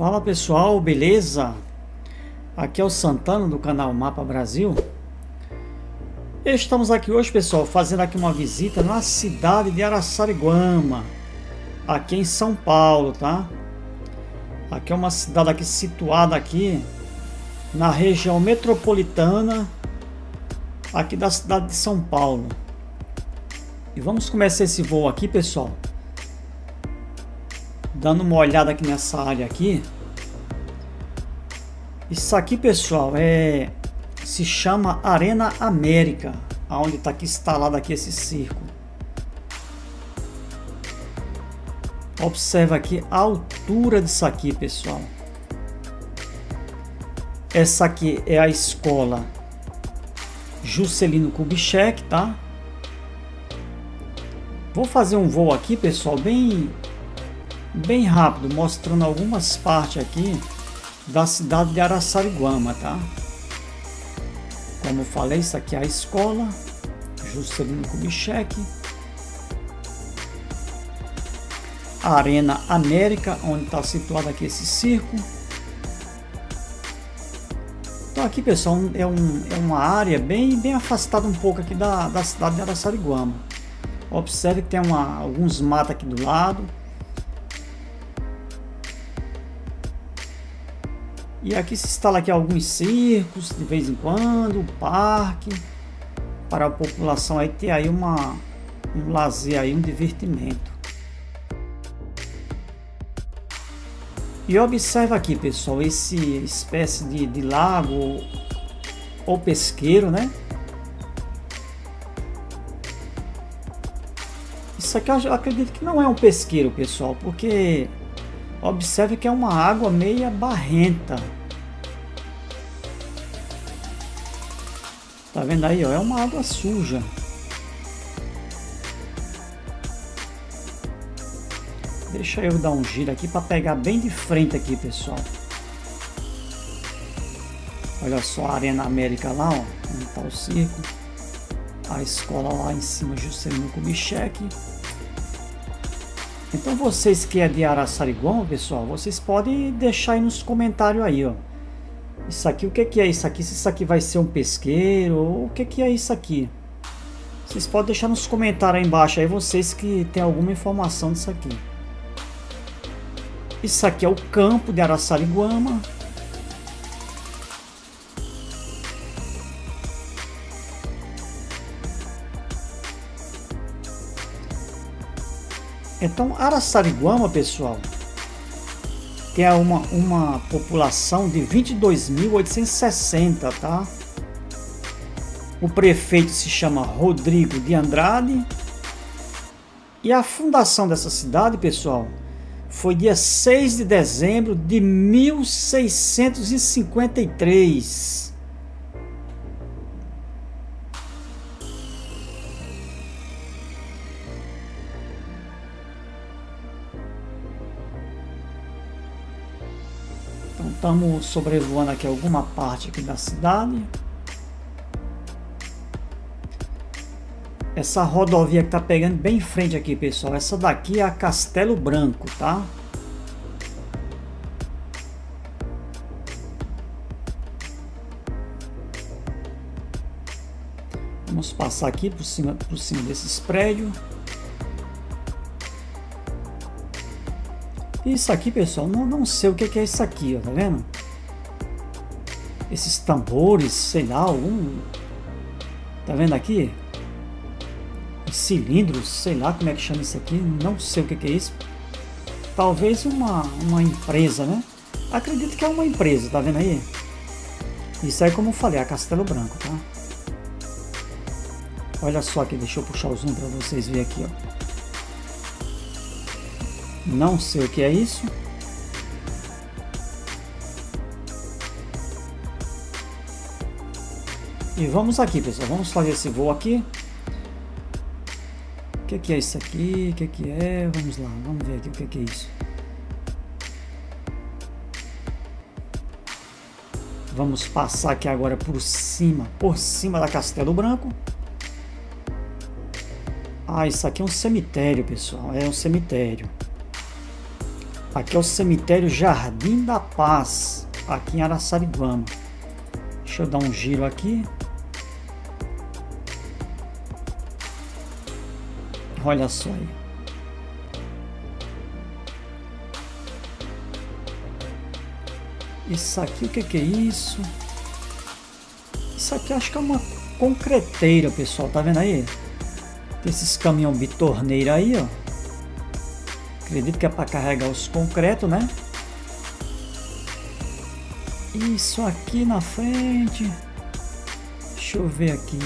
Fala pessoal, beleza? Aqui é o Santana do canal Mapa Brasil. Estamos aqui hoje, pessoal, fazendo aqui uma visita na cidade de Araçariguama, aqui em São Paulo, tá? Aqui é uma cidade aqui situada aqui na região metropolitana aqui da cidade de São Paulo. E vamos começar esse voo aqui, pessoal. Dando uma olhada aqui nessa área aqui. Isso aqui, pessoal, é se chama Arena América, aonde está aqui instalado aqui esse circo. Observa aqui a altura disso aqui, pessoal. Essa aqui é a escola Juscelino Kubitschek, tá? Vou fazer um voo aqui, pessoal, bem bem rápido, mostrando algumas partes aqui da cidade de Araçariguama, tá? Como eu falei, isso aqui é a escola Juscelino Kubitschek. A Arena América, onde está situado aqui esse circo. Então aqui, pessoal, é, um, é uma área bem, bem afastada um pouco aqui da, da cidade de Araçariguama. Observe que tem uma, alguns matos aqui do lado. E aqui se instala aqui alguns circos de vez em quando, parque, para a população aí ter aí uma, um lazer aí, um divertimento. E observa aqui pessoal, esse espécie de, de lago ou pesqueiro, né? Isso aqui eu acredito que não é um pesqueiro, pessoal, porque Observe que é uma água meia barrenta. Tá vendo aí, ó? É uma água suja. Deixa eu dar um giro aqui para pegar bem de frente aqui, pessoal. Olha só a Arena América lá, ó. Onde tá o circo. A escola lá em cima, Juscelino Kubitschek. Então vocês que é de Araçariguama, pessoal, vocês podem deixar aí nos comentários aí, ó. Isso aqui, o que, é isso aqui? Se isso aqui vai ser um pesqueiro, ou o que, que é isso aqui? Vocês podem deixar nos comentários aí embaixo aí, vocês que tem alguma informação disso aqui. Isso aqui é o campo de Araçariguama. Então, Araçariguama, pessoal, tem uma, uma população de 22.860, tá? O prefeito se chama Rodrigo de Andrade. E a fundação dessa cidade, pessoal, foi dia 6 de dezembro de 1653. Estamos sobrevoando aqui alguma parte aqui da cidade. Essa rodovia que está pegando bem em frente aqui, pessoal. Essa daqui é a Castelo Branco, tá? Vamos passar aqui por cima, por cima desses prédios. Isso aqui, pessoal, não, não sei o que é isso aqui, ó, tá vendo? Esses tambores, sei lá, algum... Tá vendo aqui? Cilindros, sei lá como é que chama isso aqui, não sei o que é isso. Talvez uma, uma empresa, né? Acredito que é uma empresa, tá vendo aí? Isso aí, como eu falei, é a Castelo Branco, tá? Olha só aqui, deixa eu puxar o zoom para vocês verem aqui, ó. Não sei o que é isso. E vamos aqui, pessoal. Vamos fazer esse voo aqui. O que, que é isso aqui? O que, que é? Vamos lá, vamos ver aqui o que, que é isso. Vamos passar aqui agora por cima, por cima da Castelo Branco. Ah, isso aqui é um cemitério, pessoal. É um cemitério. Aqui é o cemitério Jardim da Paz, aqui em Araçariguama. Deixa eu dar um giro aqui. Olha só aí. Isso aqui, o que, que é isso? Isso aqui acho que é uma concreteira, pessoal. Tá vendo aí? Tem esses caminhão bitorneira aí, ó. Acredito que é para carregar os concretos, né? Isso aqui na frente. Deixa eu ver aqui.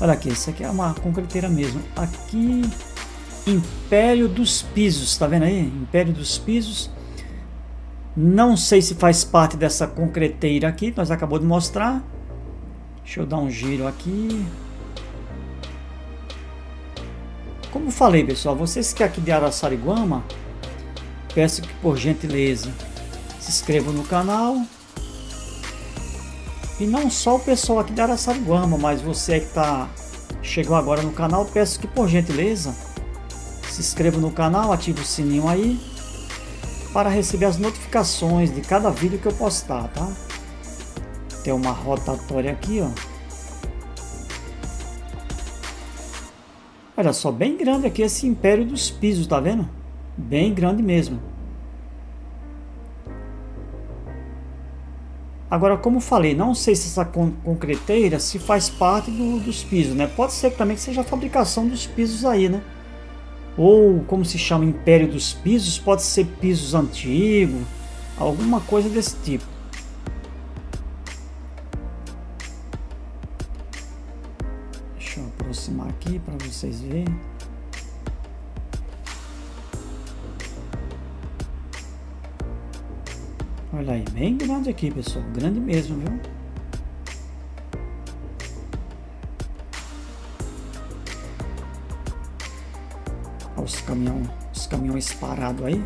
Olha aqui, isso aqui é uma concreteira mesmo. Aqui, Império dos Pisos, tá vendo aí? Império dos Pisos. Não sei se faz parte dessa concreteira aqui, nós acabou de mostrar. Deixa eu dar um giro aqui. Como falei, pessoal, vocês que é aqui de Araçariguama, peço que por gentileza se inscrevam no canal. E não só o pessoal aqui de Araçariguama, mas você que tá, chegou agora no canal, peço que por gentileza se inscreva no canal, ative o sininho aí para receber as notificações de cada vídeo que eu postar, tá? Tem uma rotatória aqui, ó. Olha só, bem grande aqui esse Império dos Pisos, tá vendo? Bem grande mesmo. Agora, como falei, não sei se essa concreteira se faz parte do, dos pisos, né? Pode ser também que seja a fabricação dos pisos aí, né? ou como se chama Império dos Pisos, pode ser pisos antigos, alguma coisa desse tipo. Aqui para vocês verem. Olha aí, bem grande aqui, pessoal, grande mesmo, viu? os caminhão, os caminhões parados aí.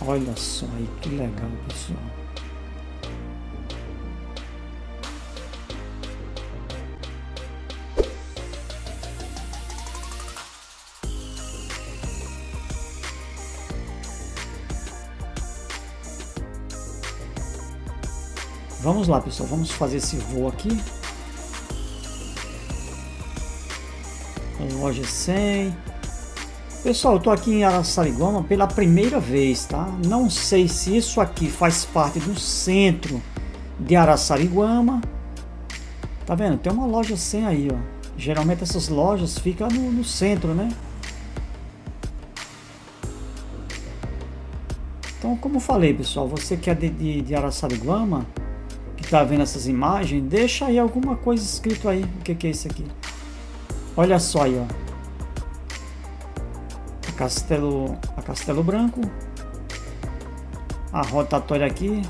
Olha só aí que legal, pessoal. Vamos lá, pessoal. Vamos fazer esse voo aqui. loja 100. Pessoal, eu tô aqui em Araçariguama pela primeira vez, tá? Não sei se isso aqui faz parte do centro de Araçariguama. Tá vendo? Tem uma loja 100 aí, ó. Geralmente essas lojas ficam no, no centro, né? Então, como falei, pessoal, você que é de, de, de Araçariguama, que tá vendo essas imagens, deixa aí alguma coisa escrito aí. O que, que é isso aqui? Olha só aí, ó. A Castelo, a Castelo Branco. A rotatória aqui.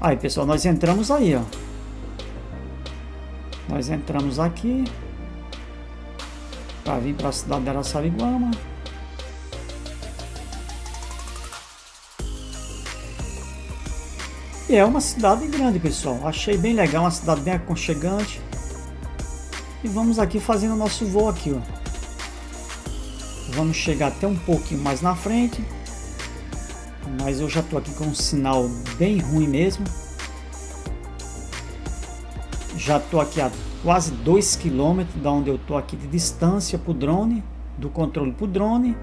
Aí, pessoal, nós entramos aí, ó. Nós entramos aqui. Para vir para a cidade de Araçariguama. É uma cidade grande, pessoal. Achei bem legal, uma cidade bem aconchegante. E vamos aqui fazendo o nosso voo aqui, ó. Vamos chegar até um pouquinho mais na frente. Mas eu já estou aqui com um sinal bem ruim mesmo. Já estou aqui a quase 2 km da onde eu estou aqui de distância para o drone, do controle para o drone.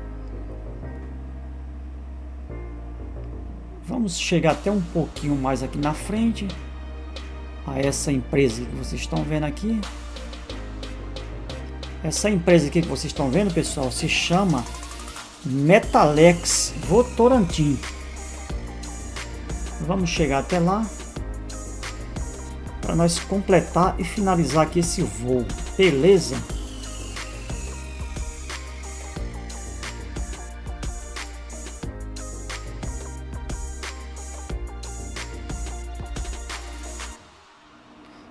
Vamos chegar até um pouquinho mais aqui na frente a essa empresa que vocês estão vendo aqui. Essa empresa aqui que vocês estão vendo, pessoal, se chama Metalex Votorantim. Vamos chegar até lá para nós completar e finalizar aqui esse voo, beleza?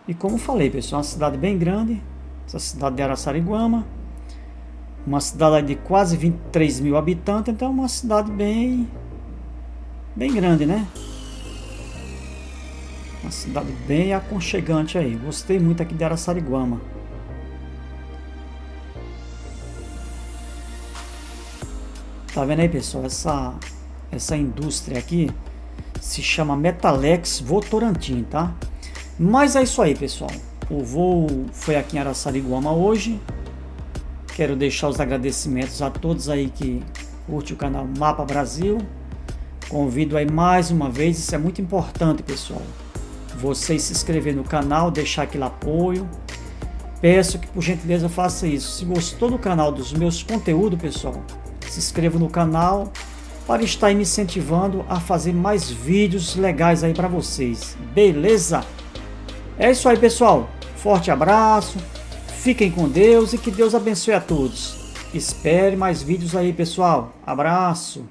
E como falei, pessoal, é uma cidade bem grande, essa cidade de Araçariguama. Uma cidade de quase 23 mil habitantes, então é uma cidade bem, bem grande, né? Uma cidade bem aconchegante aí. Gostei muito aqui de Araçariguama. Tá vendo aí, pessoal? Essa, essa indústria aqui se chama Metalex Votorantim, tá? Mas é isso aí, pessoal. O voo foi aqui em Araçariguama hoje. Quero deixar os agradecimentos a todos aí que curte o canal Mapa Brasil. Convido aí mais uma vez, isso é muito importante, pessoal. Vocês se inscrever no canal, deixar aquele apoio. Peço que por gentileza faça isso. Se gostou do canal, dos meus conteúdos, pessoal, se inscreva no canal para estar me incentivando a fazer mais vídeos legais aí para vocês. Beleza? É isso aí, pessoal. Forte abraço. Fiquem com Deus e que Deus abençoe a todos. Espere mais vídeos aí, pessoal. Abraço.